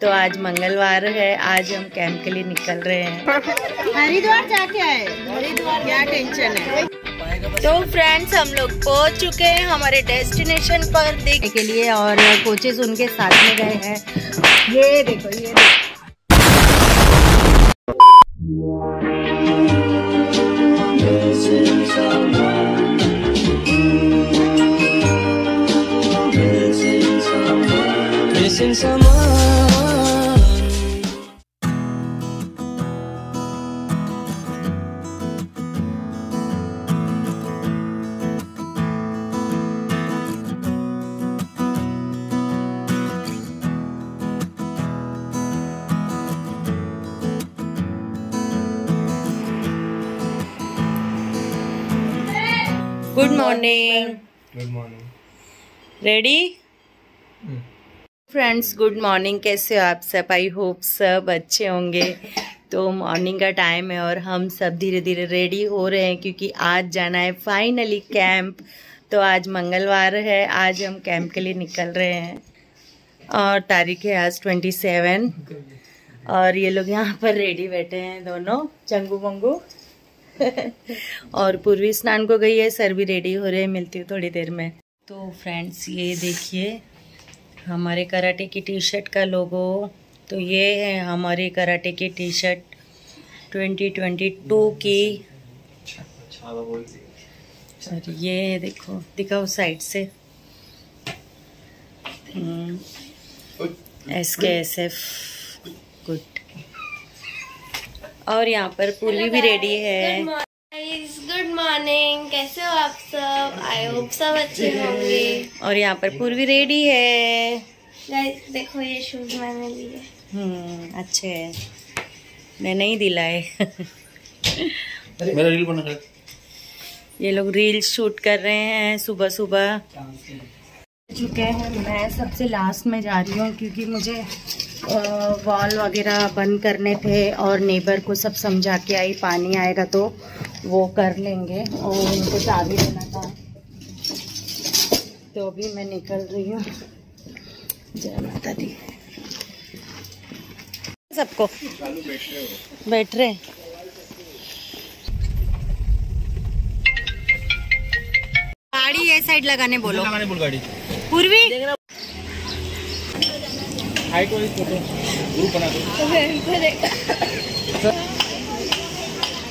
तो आज मंगलवार है आज हम कैंप के लिए निकल रहे हैं। हरिद्वार जाके आए हरिद्वार। क्या टेंशन है? तो फ्रेंड्स हम लोग पहुँच चुके हैं हमारे डेस्टिनेशन पर। देखने के लिए और कोचेस उनके साथ में गए हैं। ये देखो ये देखो। Good morning Good morning. Ready friends good morning कैसे हो आप सब? आई होप सब अच्छे होंगे। तो मॉर्निंग का टाइम है और हम सब धीरे धीरे रेडी हो रहे हैं क्योंकि आज जाना है फाइनली कैंप तो आज मंगलवार है। आज हम कैंप के लिए निकल रहे हैं। और तारीख है आज ट्वेंटी सेवन और ये लोग यहाँ पर रेडी बैठे हैं दोनों। चंगू मंगू और पूर्वी स्नान को गई है, सर भी रेडी हो रहे हैं, मिलती हूँ थोड़ी देर में। तो फ्रेंड्स ये देखिए, हमारे कराटे की टी शर्ट का लोगो तो ये है हमारी कराटे की टी शर्ट 2022 की। और ये देखो, दिखाओ साइड से। एस के एस एफ़ गुड और यहाँ पर पूरी भी रेडी है। गुड मॉर्निंग कैसे हो आप सब? आई होप सब अच्छे होंगे। और यहाँ पर पूर्वी रेडी है। देखो ये शूज़ मैंने लिए। हम्म अच्छे है। मैंने ही। दिलाए मेरा रील बना ये लोग रील शूट कर रहे हैं सुबह सुबह। चुके हैं। मैं सबसे लास्ट में जा रही हूँ क्योंकि मुझे वॉल वगैरह बंद करने थे और नेबर को सब समझा के आई पानी आएगा तो वो कर लेंगे। और उनको चाबी देना था। तो अभी मैं निकल रही हूँ। जय माता दी सबको बैठ रहे गाड़ी ये साइड लगाने बोलो। लगाने बोल गाड़ी। पूर्वी? हाइट वाली फ़ोटो ग्रुप बना दो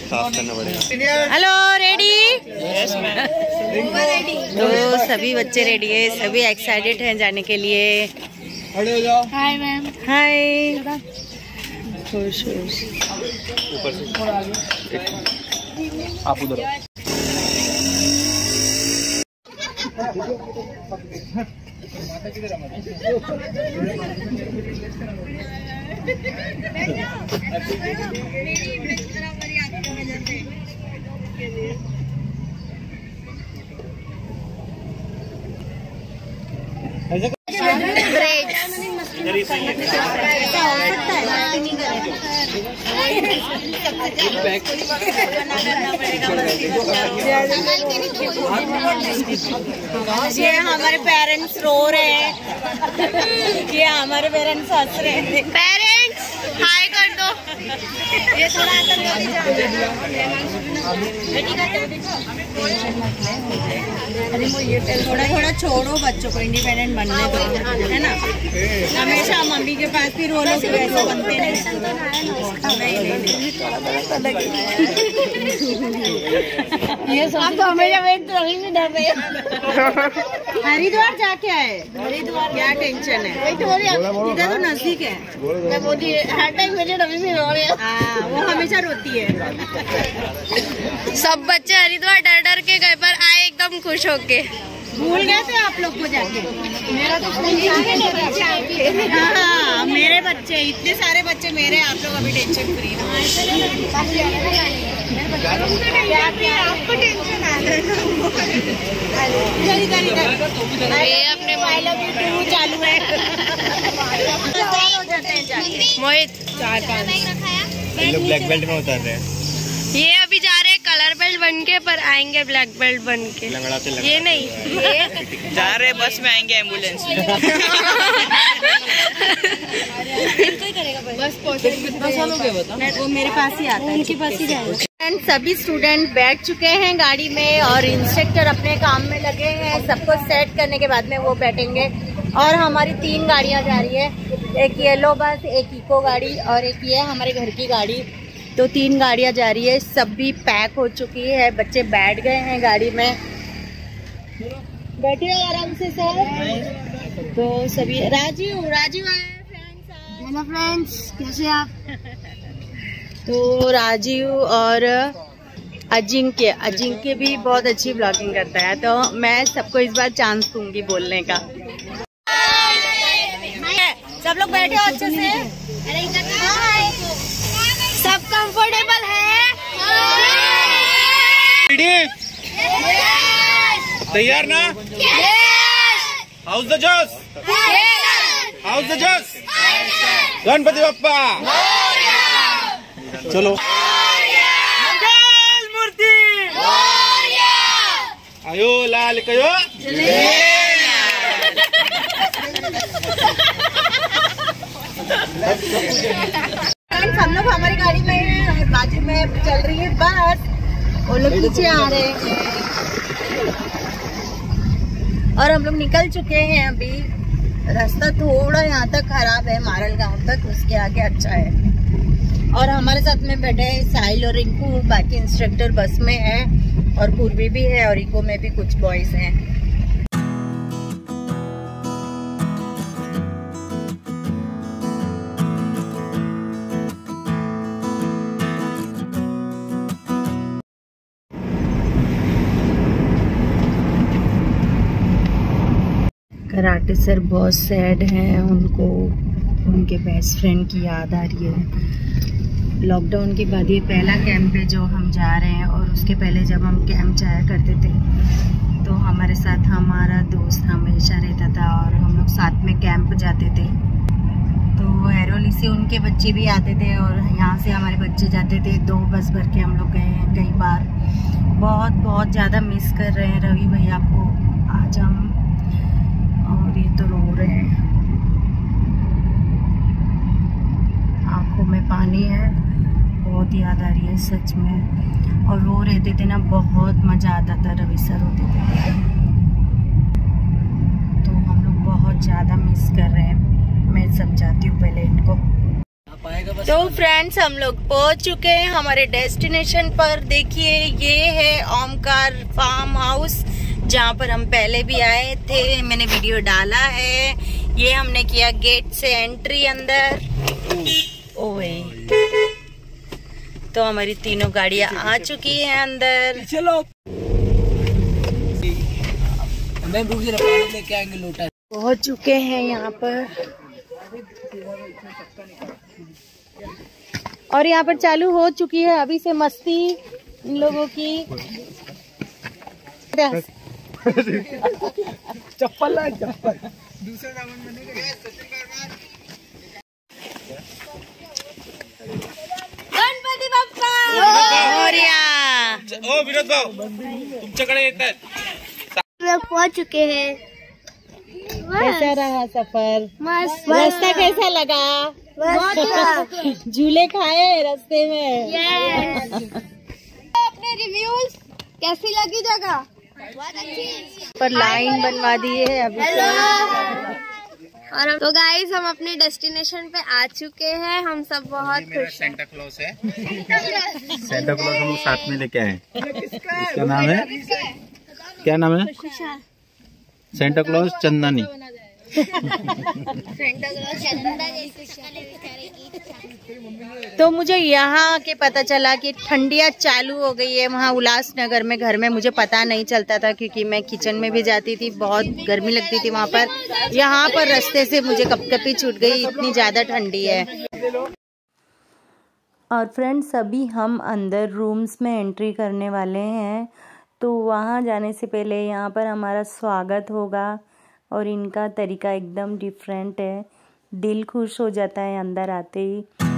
साफ़ करना पड़ेगा हेलो रेडी तो सभी बच्चे रेडी है सभी एक्साइटेड हैं जाने के लिए। हाय मैम हाय खुश खुश। ऊपर से आप उधर आओ। ये हमारे पेरेंट्स रो रहे हैं। ये हमारे पेरेंट्स हंस रहे हैं पेरेंट्स हाय कर दो ये थोड़ा थोड़ा थोड़ा छोड़ो बच्चों को इंडिपेंडेंट बनने दो। है ना? हमेशा मम्मी के पास फिर वो लोग वैसे बनते नहीं। नहीं नहीं नहीं ये सब तो हमेशा वेट रखेंगे डर रहे हरिद्वार जाके आए। हरिद्वार क्या टेंशन है? इधर तो नज़दीक है। मैं बोली हर टाइम मेरे डबी में रो रहे हाँ। वो हमेशा रोती है। सब बच्चे हरिद्वार डर डर के गए पर आए एकदम खुश होके। भूल गए थे आप लोग को जाके? मेरा तो हाँ हाँ मेरे बच्चे इतने सारे बच्चे मेरे आप लोग अभी टेंशन फ्री आपको टेंशन आ इधर ये अपने चालू है हो हैं। मोहित चार पाँच। लोग ब्लैक बेल्ट में उतर रहे हैं। ये अभी जा रहे हैं कलर बेल्ट बन के पर आएँगे ब्लैक बेल्ट बन के। लंगड़ाते ये नहीं ये जा रहे बस में आएँगे एंबुलेंस में कितना साल गया बता वो मेरे पास ही आता है। उनके पास ही जाएगा। फ्रेंड सभी स्टूडेंट बैठ चुके हैं गाड़ी में और इंस्ट्रक्टर अपने काम में लगे हैं। सबको सेट करने के बाद में वो बैठेंगे। और हमारी तीन गाड़ियाँ जा रही है। एक येलो बस एक इको गाड़ी और एक ये हमारे घर की गाड़ी। तो तीन गाड़ियाँ जा रही है। सब भी पैक हो चुकी है। बच्चे बैठ गए हैं गाड़ी में। बैठे आराम से सर। तो सभी राजीव राजीव आए हेलो फ्रेंड्स कैसे आप? तो राजीव और अजिंक्य अजिंक्य भी बहुत अच्छी ब्लॉगिंग करता है। तो मैं सबको इस बार चांस दूँगी बोलने का। सब लोग बैठे हो अच्छे से। सब कंफर्टेबल है। तैयार ना? How's the josh how's the josh Ganpati Bappa. चलो। मूर्ति। आयो लाल कयो फ्रेंड्स हम लोग हमारी गाड़ी में हैं बाजू में चल रही है बस। वो लोग पीछे आ रहे हैं। और हम लोग निकल चुके हैं अभी। रास्ता थोड़ा यहाँ तक खराब है, मारल गाँव तक, उसके आगे अच्छा है। और हमारे साथ में बैठे हैं साहिल और रिंकू, बाकी इंस्ट्रक्टर बस में है और पूर्वी भी है और इको में भी कुछ बॉयज़ हैं। कराटे सर बहुत सैड हैं, उनको, उनके बेस्ट फ्रेंड की याद आ रही है। लॉकडाउन के बाद ये पहला कैंप है जो हम जा रहे हैं और उसके पहले जब हम कैंप जाया करते थे तो हमारे साथ हमारा दोस्त हमेशा रहता था और हम लोग साथ में कैंप जाते थे। तो हैरोली से उनके बच्चे भी आते थे और यहाँ से हमारे बच्चे जाते थे। दो बस भर के हम लोग गए हैं कई बार। बहुत बहुत ज़्यादा मिस कर रहे हैं रवि भैया को। आज हम ये तो रो रहे हैं। आँखों में पानी है, बहुत याद आ रही है सच में। और रो रहते थे ना, बहुत मज़ा आता था, रवि सर होते थे। तो हम लोग बहुत ज़्यादा मिस कर रहे हैं। मैं समझाती हूँ पहले इनको। तो फ्रेंड्स हम लोग पहुँच चुके हैं हमारे डेस्टिनेशन पर। देखिए, ये है ओमकार फार्म हाउस जहाँ पर हम पहले भी आए थे मैंने वीडियो डाला है। ये हमने किया गेट से एंट्री अंदर। ओए तो हमारी तीनों गाड़ियाँ आ चुकी हैं अंदर। चलो मैं रुक जरा पानी लेके आएँगे लोटा। पहुँच चुके हैं यहाँ पर। और यहाँ पर चालू हो चुकी है अभी से मस्ती इन लोगों की। चप्पल ला चप्पल। गणपती बाप्पा! मोरया। ओ विनोद भाऊ तुमच्याकडे येत आहेत. लोग पहुँच चुके हैं। कैसा रहा सफ़र? मस्त। रास्ता कैसा लगा? झूले खाए रास्ते में? अपने रिव्यूज़ कैसी लगी जगह? अच्छी पर लाइन बनवा दिए है अभी और हम तो गाइस हम अपने डेस्टिनेशन पे आ चुके हैं। हम सब बहुत खुश हैं। सेंटा क्लॉज है। सेंटा क्लॉज हम साथ में लेके आए इसका नाम है? क्या नाम है? Santa Claus Chandni. तो मुझे यहाँ के पता चला कि ठंडियाँ चालू हो गई है वहाँ उल्लासनगर में, घर में मुझे पता नहीं चलता था क्योंकि मैं किचन में भी जाती थी, बहुत गर्मी लगती थी वहाँ पर। यहाँ पर रास्ते से मुझे कपकपी छूट गई, इतनी ज़्यादा ठंडी है। और फ्रेंड्स, अभी हम अंदर रूम्स में एंट्री करने वाले हैं तो वहाँ जाने से पहले यहाँ पर हमारा स्वागत होगा। और इनका तरीका एकदम डिफरेंट है। दिल खुश हो जाता है अंदर आते ही।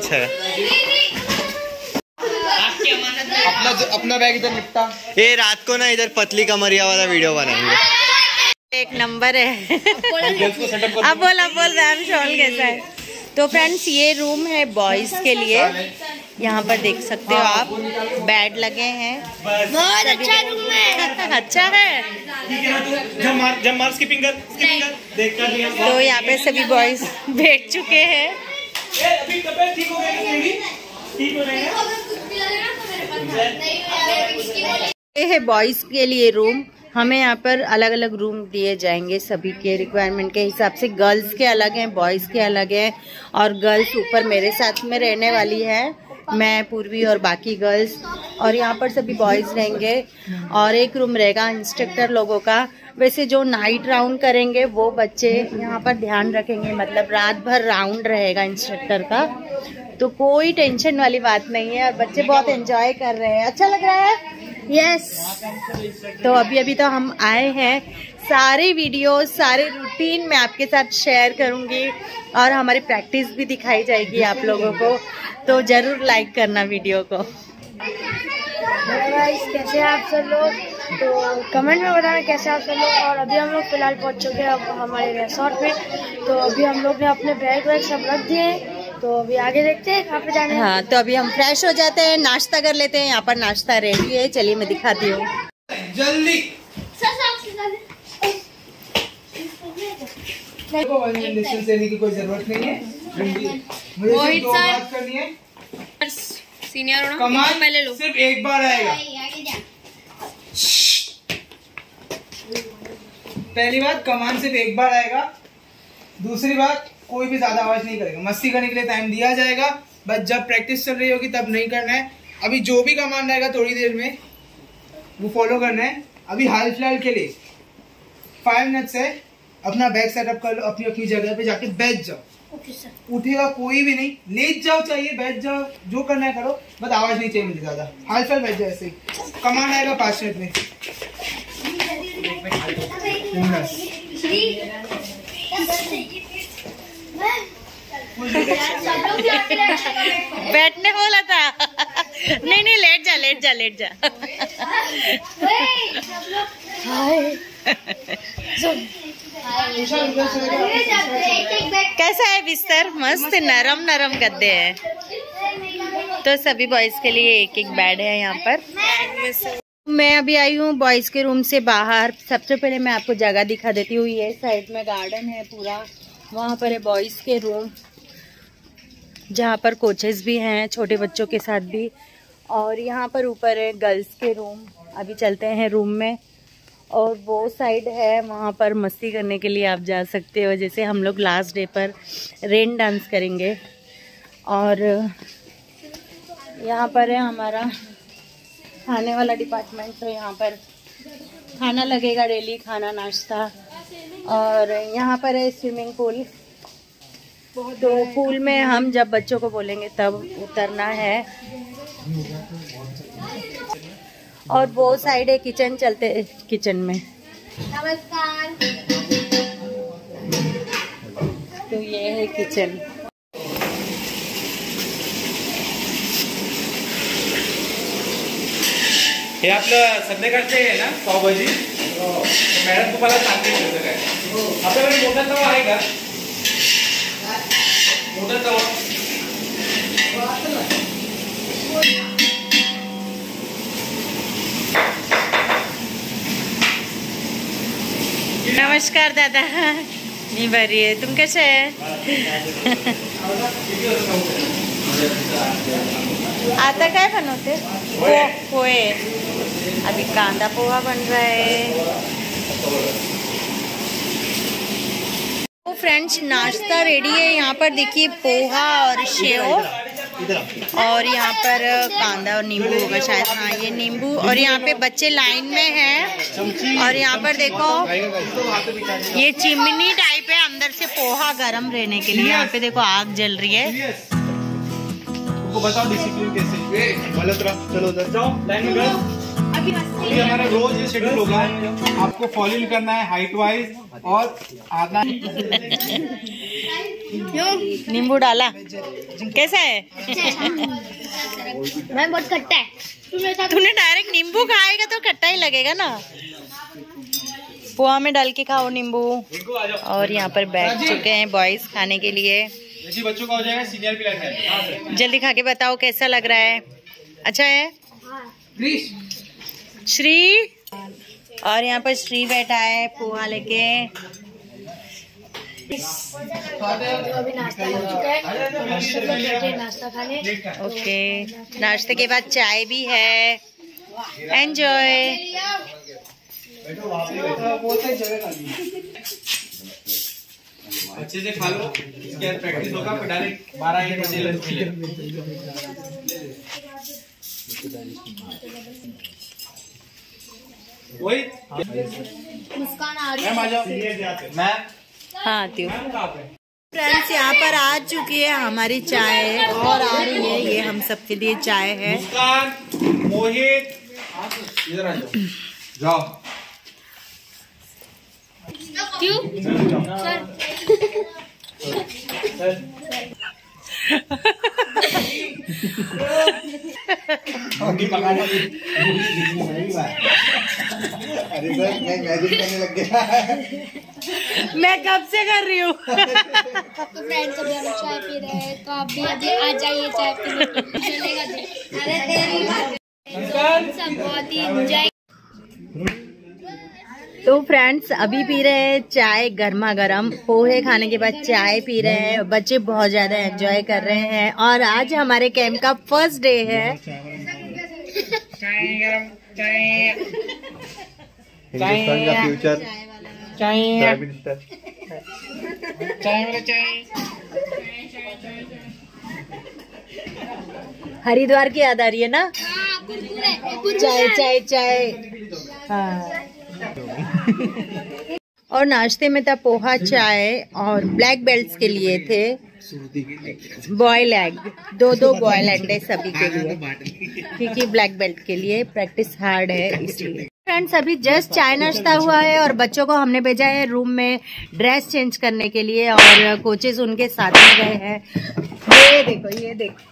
अच्छा है। अपना अपना बैग इधर निपटा। ये रात को ना इधर पतली कमरिया वाला वीडियो बनाएँगे। एक नंबर है। अब बोल अब बोल रैम शॉल कैसा है? तो फ्रेंड्स ये रूम है बॉयज़ के लिए। यहाँ पर देख सकते हो आप बेड लगे हैं। बहुत अच्छा रूम है। अच्छा है। जब मार जब मार स्किपिंग कर स्किपिंग कर। देख कर लिया तो यहाँ पे सभी बॉयज़ बैठ चुके हैं। ए, अभी तबियत ठीक हो गई तेरी? ठीक हो ये है बॉयज़ के लिए रूम हमें यहाँ पर अलग अलग रूम दिए जाएँगे सभी के रिक्वायरमेंट के हिसाब से. गर्ल्स के अलग हैं बॉयज़ के अलग हैं. और गर्ल्स ऊपर मेरे साथ में रहने वाली है. मैं पूर्वी और बाकी गर्ल्स और यहाँ पर सभी बॉयज़ रहेंगे. और एक रूम रहेगा इंस्ट्रक्टर लोगों का. वैसे जो नाइट राउंड करेंगे, वो बच्चे यहाँ पर ध्यान रखेंगे। मतलब रात भर राउंड रहेगा इंस्ट्रक्टर का। तो कोई टेंशन वाली बात नहीं है। और बच्चे बहुत एंजॉय कर रहे हैं। अच्छा लग रहा है? यस तो अभी अभी तो हम आए हैं। सारे वीडियो सारे रूटीन मैं आपके साथ शेयर करूँगी। और हमारी प्रैक्टिस भी दिखाई जाएगी आप लोगों को। तो ज़रूर लाइक करना वीडियो को। गाइस कैसे हैं आप सब लोग? तो कमेंट में बताना कैसे आप सब लोग? और अभी हम लोग फ़िलहाल पहुँच चुके हैं अब हमारे रिसोर्ट में। तो अभी हम लोग ने अपने बैग वैग सब रख दिए हैं। तो अभी आगे देखते हैं कहाँ पे जाने हाँ। तो अभी हम फ्रेश हो जाते हैं नाश्ता कर लेते हैं। यहाँ पर नाश्ता रेडी है चलिए मैं दिखाती हूँ। जल्दी। को की कोई ज़रूरत नहीं है। मुझे बात करनी है। सीनियर कमाल सिर्फ़ एक बार आएगा। पहली बात कमान सिर्फ़ एक बार आएगा। दूसरी बात कोई भी ज़्यादा आवाज़ नहीं करेगा। मस्ती करने के लिए टाइम दिया जाएगा। बस जब प्रैक्टिस चल रही होगी तब नहीं करना है। अभी जो भी कमान आएगा थोड़ी देर में वो फॉलो करना है। अभी हाल फ़िलहाल के लिए। फाइव मिनट से अपना बैग सेटअप कर लो अपनी अपनी जगह पे जाके बैठ जाओ। उठेगा कोई भी नहीं। लेट जाओ चाहिए बैठ जाओ जो करना है करो। बस आवाज़ नहीं चाहिए मुझे ज़्यादा। हाल फ़िलहाल बैठ जाओ ऐसे ही। कमान आएगा पाँच मिनट में। बैठने बोला था। नहीं नहीं लेट जा लेट जा लेट जा। कैसा है बिस्तर? मस्त, नरम नरम गद्दे हैं। तो सभी बॉयज़ के लिए एक एक बेड है यहाँ पर। मैं अभी आई हूँ बॉयज़ के रूम से बाहर। सबसे पहले मैं आपको जगह दिखा देती हूँ। ये साइड में गार्डन है पूरा। वहाँ पर है बॉयज़ के रूम जहाँ पर कोचेस भी हैं, छोटे बच्चों के साथ भी। और यहाँ पर ऊपर है गर्ल्स के रूम अभी चलते हैं रूम में। और वो साइड है, वहाँ पर मस्ती करने के लिए आप जा सकते हो। जैसे हम लोग लास्ट डे पर रेन डांस करेंगे। और यहाँ पर है हमारा, खाने वाला डिपार्टमेंट तो यहाँ पर खाना लगेगा डेली खाना, नाश्ता। और यहाँ पर है स्विमिंग पूल तो पूल में हम जब बच्चों को बोलेंगे तब उतरना है। और वो साइड है किचन चलते किचन में। नमस्कार। तो ये है किचन हे आपलं संध्याकाळचे आहे ना पावभाजी? मॅडम तुम्हाला सांगते कसं काय आपल्याकडे मोठा तवा आहे का? मोठा तवा. नमस्कार दादा। मी बरी आहे तुम कसे आता काय बनवते? पोहे। अभी कांदा पोहा बन रहा है। तो फ्रेंड्स, नाश्ता रेडी है। यहाँ पर देखिए पोहा और शेव। और यहाँ पर कांदा और नींबू होगा शायद। हाँ ये नींबू। और यहाँ पे बच्चे लाइन में हैं। और यहाँ पर देखो ये चिमनी टाइप है अंदर से पोहा गरम रहने के लिए। यहाँ पे देखो आग जल रही है। बताओ डिसिप्लिन कैसे। चलो उधर जाओ। लाइन में ये हमारा रोज ये शेड्यूल होगा आपको फॉलो इन करना है हाइट वाइज और आना नींबू डाला। कैसा है? मैम बहुत खट्टा है। तूने डायरेक्ट नींबू खाएगा तो खट्टा ही लगेगा ना। पोहा में डाल के खाओ नींबू। और यहाँ पर बैठ चुके हैं बॉयज़ खाने के लिए। बच्चों का हो जाएगा सीनियर प्लेयर है। जल्दी खा के बताओ कैसा लग रहा है? अच्छा है? श्री और यहाँ पर श्री बैठा है पोहा लेके। ओके। नाश्ते के बाद चाय भी है। एंजॉय अच्छे से खा लो। प्रैक्टिस होगा डायरेक्ट बारह एक बजे लंच मिलेगा वही। मुस्कान आ रही आ मैम। हाँ आती हूँ। फ्रेंड्स यहाँ पर आ चुकी है हमारी चाय और आ रही है ये हम सबके लिए चाय है। मुस्कान मोहित। इधर आ जाओ। जाओ। पकाने की अरे सर मैं मैजिक करने लग गया मैं कब से कर रही हूँ तो फ्रेंड्स अभी हम चाय पी रहे हैं तो आप भी अभी आ जाइए चाय पीने चलेगा तो अरे तेरी बात सब बहुत ही एंजॉय तो फ्रेंड्स अभी पी रहे हैं चाय गर्मा गर्म पोहे खाने के बाद चाय पी रहे हैं। बच्चे बहुत ज़्यादा एंजॉय कर रहे हैं। और आज हमारे कैंप का फ़र्स्ट डे है। हिंदुस्तान का फ्यूचर प्राइम मिनिस्टर हरिद्वार की याद आ रही है ना? चाय चाय चाय। हाँ। और नाश्ते में था पोहा, चाय और ब्लैक बेल्ट के लिए थे। बॉयल एग दो दो बॉयल अंडे सभी के लिए। क्योंकि ब्लैक बेल्ट के लिए प्रैक्टिस हार्ड है इसलिए। फ्रेंड्स अभी जस्ट चाय नाश्ता हुआ है और बच्चों को हमने भेजा है रूम में ड्रेस चेंज करने के लिए और कोचेस उनके साथ में गए हैं। ये देखो ये देखो।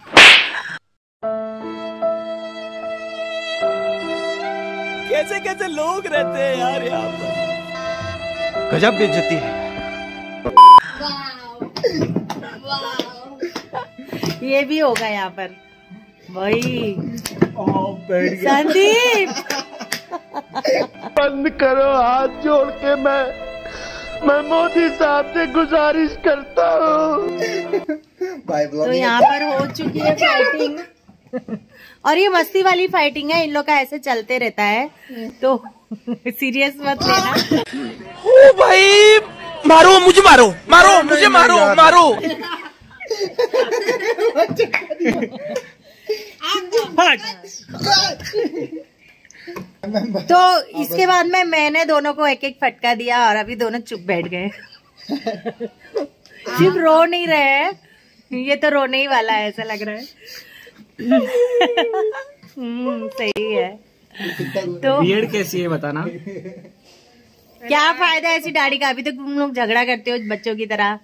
कैसे कैसे लोग रहते हैं यार यहाँ पर। गजब बेइज्जती है। ये भी होगा यहाँ पर। वही। संदीप! बंद करो हाथ जोड़ के मैं मैं मोदी साहब से गुजारिश करता हूँ। तो यहाँ पर हो चुकी है फाइटिंग और ये मस्ती वाली फाइटिंग है इन लोग का ऐसे चलते रहता है। तो सीरियस मत लेना। ओ भाई मारो मुझे मारो मारो मुझे मारो मारो। तो इसके बाद में मैंने दोनों को एक एक फटका दिया और अभी दोनों चुप बैठ गए। सिर्फ़ रो नहीं रहे हैं। ये तो रोने ही वाला है ऐसा लग रहा है। सही है। तो बियर्ड कैसी है बताना। क्या फ़ायदा है ऐसी दाढ़ी का? अभी तक तुम लोग झगड़ा करते हो बच्चों की तरह।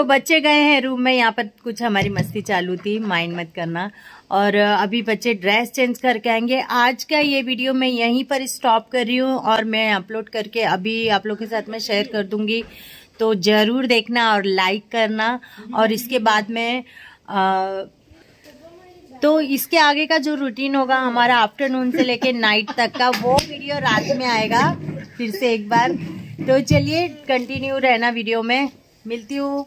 तो बच्चे गए हैं रूम में यहाँ पर कुछ हमारी मस्ती चालू थी माइंड मत करना। और अभी बच्चे ड्रेस चेंज करके आएँगे। आज का ये वीडियो मैं यहीं पर स्टॉप कर रही हूँ और मैं अपलोड करके अभी आप लोग के साथ में शेयर कर दूँगी। तो ज़रूर देखना और लाइक करना। और इसके बाद में आ, तो इसके आगे का जो रूटीन होगा हमारा आफ्टरनून से लेके नाइट तक का वो वीडियो रात में आएगा फिर से एक बार। तो चलिए कंटिन्यू रहना वीडियो में। मिलती हूँ।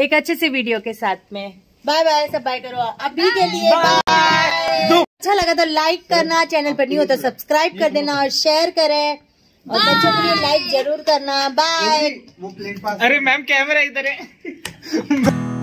एक अच्छे से वीडियो के साथ में। बाय बाय सब बाय करो। अभी के लिए बाय अच्छा लगा तो लाइक करना चैनल पर नहीं हो तो सब्सक्राइब कर देना और शेयर करें। और बच्चों के लिए लाइक ज़रूर करना। बाय अरे मैम कैमरा इधर है।